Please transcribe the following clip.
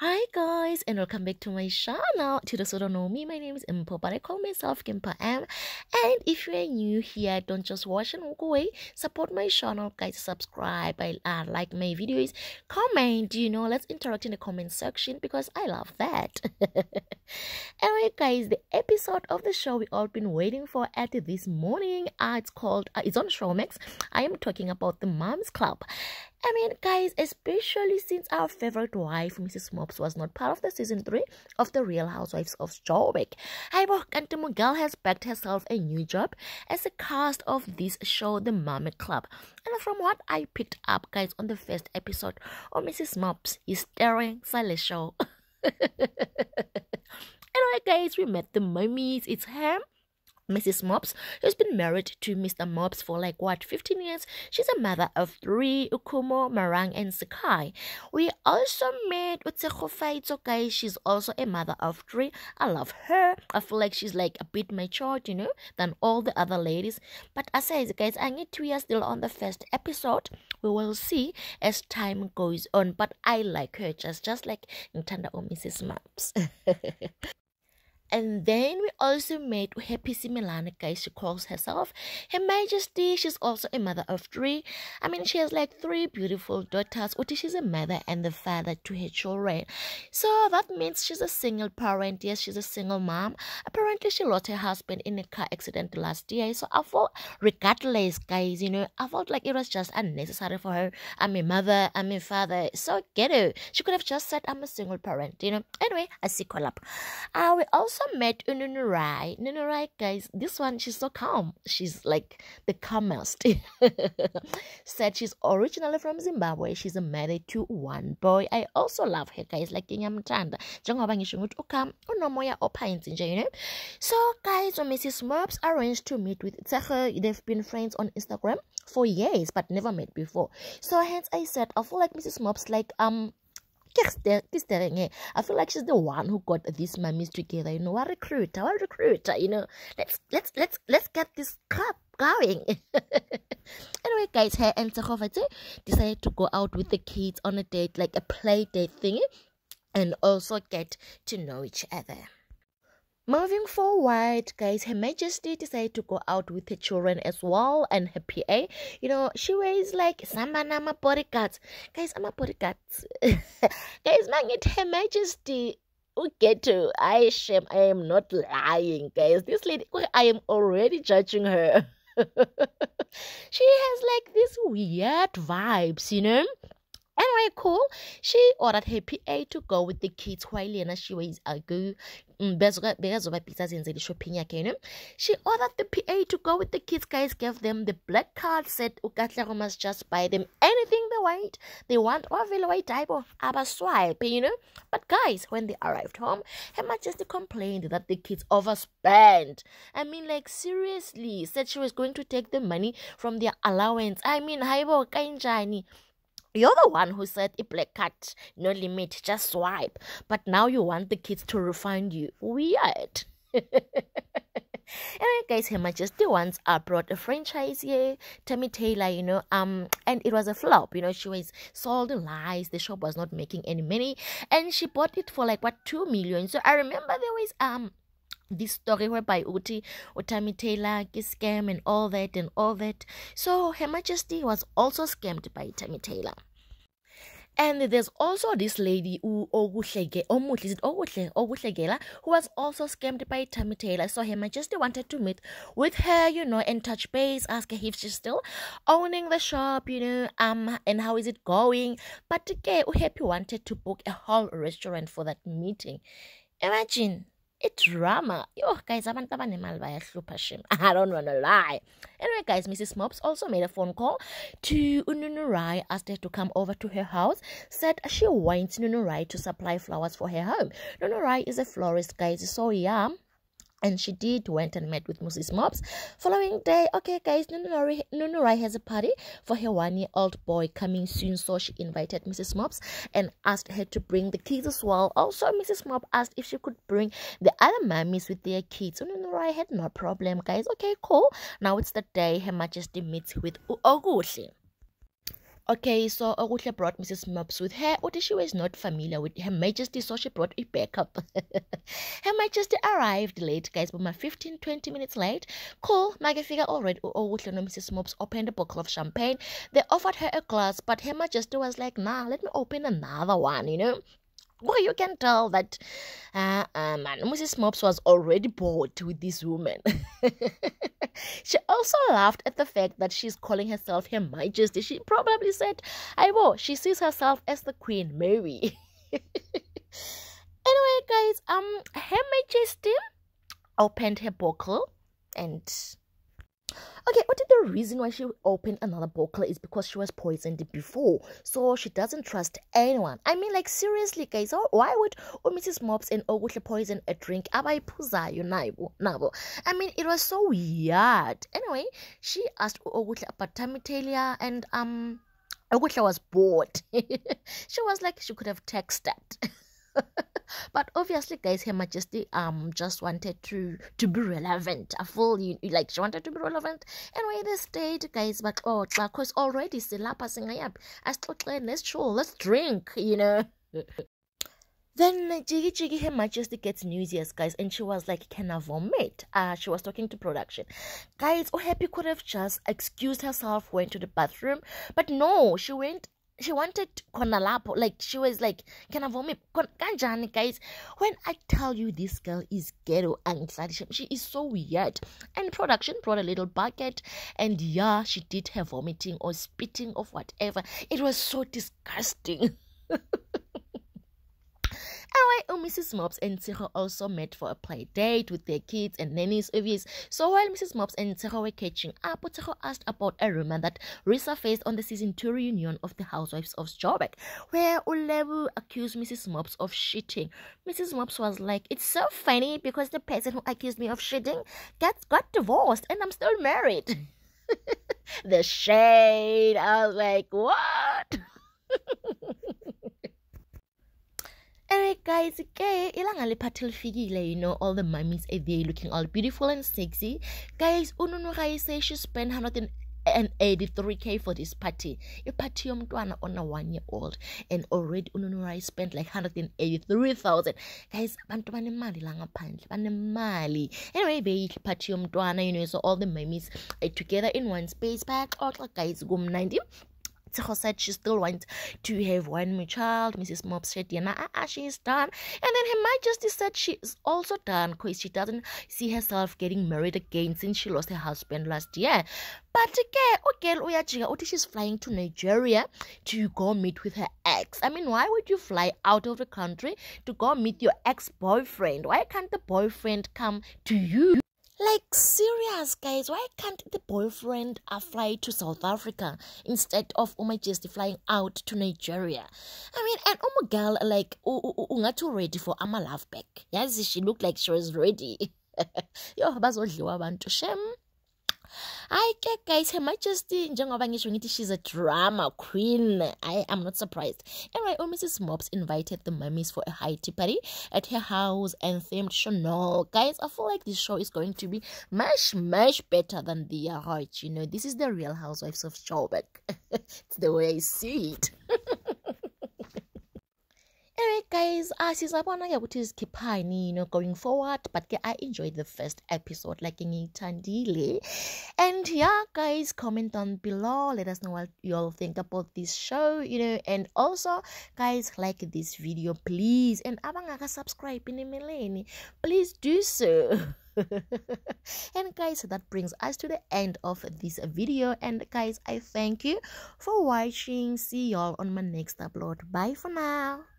Hi guys and welcome back to my channel. To those who don't know me, my name is Impo, but I call myself Kimpa M. And if you are new here, don't just watch and walk away. Support my channel, guys. Subscribe, I uh, like my videos, comment. You know, let's interact in the comment section because I love that. anyway, guys, the episode of the show we all been waiting for at this morning. Uh, it's called. Uh, it's on Showmax. I am talking about the Moms Club. I mean, guys, especially since our favorite wife, Mrs. Mops, was not part of the season 3 of The Real Housewives of Joburg. However, Kante Miguel has backed herself a new job as a cast of this show, The Mummy Club. And from what I picked up, guys, on the first episode oh, of Mrs. Mops is starring Sale Show. anyway, guys, we met the mummies. It's her Mrs. Mops, who's been married to Mr. Mops for like what 15 years. She's a mother of three, Ukumo, Marang, and Sakai. We also met Utseho Faito guys. She's also a mother of three. I love her. I feel like she's like a bit matured, you know, than all the other ladies. But as I said, guys, I need we are still on the first episode. We will see as time goes on. But I like her just just like Ntanda or Mrs. Mops. And then we also met Happy guys. She calls herself Her Majesty. She's also a mother of three. I mean, she has like three beautiful daughters. Uti, she's a mother and the father to her children. So that means she's a single parent. Yes, she's a single mom. Apparently, she lost her husband in a car accident last year. So I felt, regardless, guys, you know, I felt like it was just unnecessary for her. I'm a mother, I'm a father. So get it. She could have just said, I'm a single parent, you know. Anyway, I see collab. Uh, we also also met Nunurai. Nunurai, guys, this one, she's so calm. She's like the calmest. Said she's originally from Zimbabwe. She's married to one boy. I also love her, guys, like ngiyamthanda. Njengoba ngisho ukuthi ukam unomoya ophansi nje, you know. So, guys, Mrs. Mops arranged to meet with Tshego, they've been friends on Instagram for years, but never met before. So, hence I said, I feel like Mrs. Mops like, um, Eh. I feel like she's the one who got these mummies together. You know, what recruiter, what recruiter. You know, let's let's let's let's get this club going. anyway, guys, her and Tsakhovate decided to go out with the kids on a date, like a play date thingy, and also get to know each other. Moving forward, guys, Her Majesty decided to go out with her children as well and her PA. You know, she wears like Samba Nama bodyguards. Guys, I'm a bodyguards. guys, magnet Her Majesty get to I shame I am not lying, guys. This lady I am already judging her. she has like these weird vibes, you know. Anyway, cool. She ordered her PA to go with the kids while Lena she was a go Mm, bekazoba pizza zenzela shopping yakhe know she ordered the pa to go with the kids guys gave them the black card said ukatlego must just buy them anything they want. They want ovele wayidaibo abaswipe you know? But guys when they arrived home her majesty complained that the kids overspent. I mean like seriously said she was going to take the money from their allowance. I mean hayibo kanjani you're the one who said a black cat, no limit, just swipe. But now you want the kids to refund you. Weird. anyway, guys, Her Majesty once uh, brought a franchise here, tammy Taylor, you know, um, and it was a flop. You know, she was sold lies. The shop was not making any money, and she bought it for like what two million. So I remember there was um this story whereby Uti Utami Taylor scam and all that and all that. So Her Majesty was also scammed by Tammy Taylor. And there's also this lady who it who was also scammed by Tammy Taylor. So Her Majesty wanted to meet with her, you know, and touch base, ask her if she's still owning the shop, you know, um, and how is it going. But again, Happy wanted to book a whole restaurant for that meeting. Imagine drama. Yo, guys, abantu abanemali. I don't want to lie. Anyway, guys, Mrs. Mops also made a phone call to Nunurai, asked her to come over to her house, said she wants Nunurai to supply flowers for her home. Nunurai is a florist, guys, so yeah and she did went and met with Mrs. Mops. Following day, okay guys, Nunurai, has a party for her one-year-old boy coming soon, so she invited Mrs. Mops and asked her to bring the kids as well. Also, Mrs. Mops asked if she could bring the other mummies with their kids. Nunurai had no problem, guys. Okay, cool. Now it's the day Her Majesty meets with Okuhle. Okay, so Okuhle brought Mrs. Mops with her, or she was not familiar with Her Majesty, so she brought a backup. her Majesty arrived late, guys, but my 15 20 minutes late. Cool, Magafika already. Okuhle and Mrs. Mops opened a bottle of champagne. They offered her a glass, but Her Majesty was like, nah, let me open another one, you know. Well, you can tell that uh, uh, man, Mrs. Mops was already bored with this woman. she also laughed at the fact that she's calling herself Her Majesty. She probably said, I will. She sees herself as the Queen Mary. anyway, guys, um, Her Majesty opened her buckle and Okay, what if the reason why she opened another bottle is because she was poisoned before, so she doesn't trust anyone? I mean, like seriously, guys, why would oh, Mrs. Mops and Okuhle poison a drink? Abayiphuzayo nabo nabo. I mean, it was so weird. Anyway, she asked Okuhle about Tammy Taylor and um. Okuhle was bored. she was like she could have texted. but obviously guys her majesty um just wanted to to be relevant a full like she wanted to be relevant anyway they stayed guys but oh because already silapha singayaphi asixoxeni let's chill let's drink you know Then Jiggy Jiggy Her Majesty gets yes, guys, and she was like, Can I vomit? Uh, she was talking to production. Guys, Oh Happy could have just excused herself, went to the bathroom, but no, she went she wanted konalapo like she was like can I vomit? Kanjani guys? When i tell you this girl is ghetto anxiety she is so weird. And production brought a little bucket and yeah she did her vomiting or spitting or whatever. It was so disgusting Oh, Mrs. Mops and Tshego also met for a play date with their kids and nannies, obvious. So while Mrs. Mops and Tshego were catching up, Tshego asked about a rumor that resurfaced on the season 2 reunion of the Housewives of Joburg, where Ulebu accused Mrs. Mops of shitting. Mrs. Mops was like, It's so funny because the person who accused me of shitting gets got divorced and I'm still married. the shade. I was like, What? Alright guys, okay, ilanga lephathi lifikile, you know, all the mummies are there looking all beautiful and sexy. Guys, Ununurai says she spent 183k for this party. A party yomntwana on a one year old and already Ununurai spent like 183,000. Guys, abantu banemali la ngaphandle, banemali. Anyway, beyihle party yomntwana, you know, so all the mummies are together in one space. Bayaxoxa guys, kum-90 Tshego said she still wants to have one more child. Mrs. Mops said, yeah, nah, uh, she is done. And then Her Majesty said she is also done because she doesn't see herself getting married again since she lost her husband last year. But okay, okay, uyajika uthi she's flying to Nigeria to go meet with her ex. I mean, why would you fly out of the country to go meet your ex-boyfriend? Why can't the boyfriend come to you? Like, serious, guys. Why can't the boyfriend fly to South Africa instead of Uma just flying out to Nigeria? I mean, and Uma girl, like, ungathi ready for ama love back. Yes, she looked like she was ready. Yo, bazodliwa abantu. Shem. I get guys her majesty ngithi she's a drama queen. I am not surprised. Anyway oh Mrs. Mops invited the mummies for a high tea party at her house and themed Chanel. Guys I feel like this show is going to be much much better than the heart you know? This is the real housewives of Joburg. It's the way I see it anyway guys. Uh, sizabona ke ukuthi izikhiphani you know going forward but i enjoyed the first episode like ngiyithandile and yeah guys comment down below. Let us know what you all think about this show you know. And also guys like this video please. And abangaka subscribe in emeleni please do so. And guys that brings us to the end of this video. And guys i thank you for watching. See y'all on my next upload. Bye for now